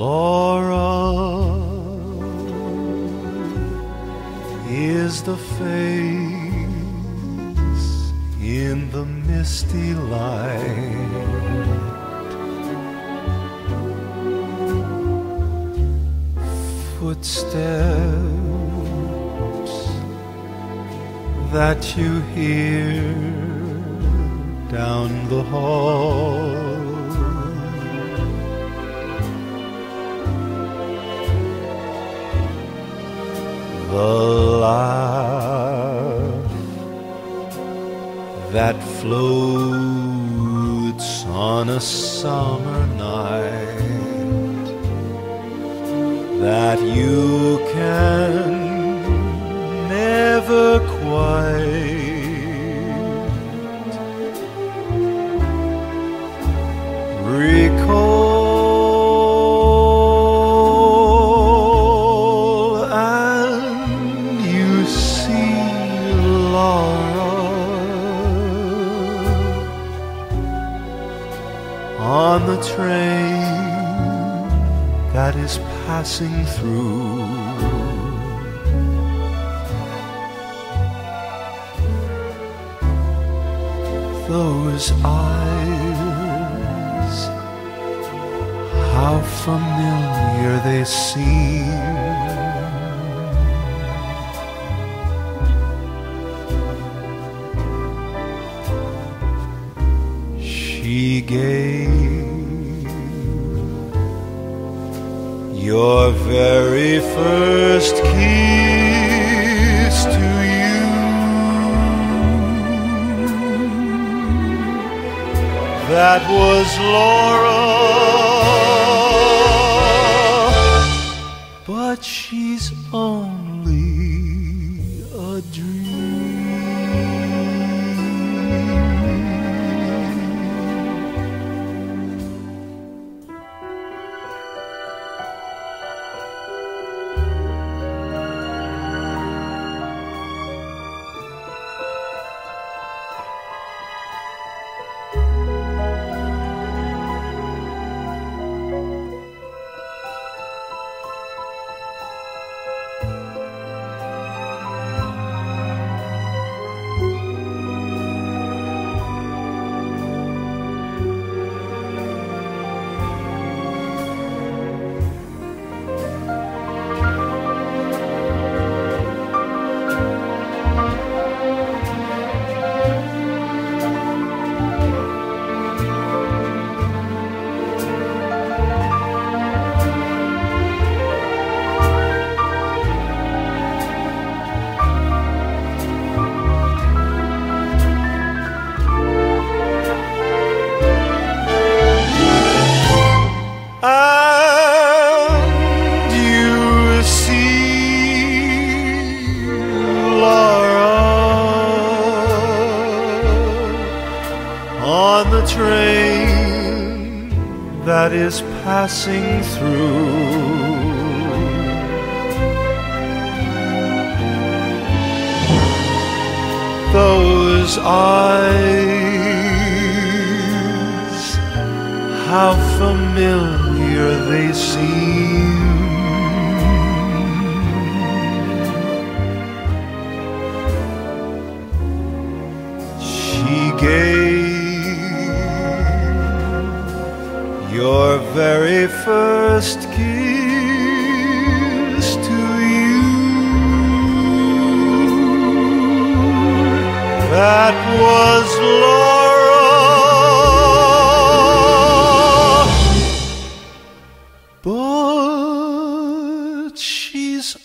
Laura is the face in the misty light. Footsteps that you hear down the hall. That floats on a summer night that you can never quite recall on the train that is passing through. Those eyes, how familiar they seem. She gave your very first kiss to you. That was Laura, but she's only on the train that is passing through. Those eyes how familiar they seem. very first kiss to you. That was Laura. But she's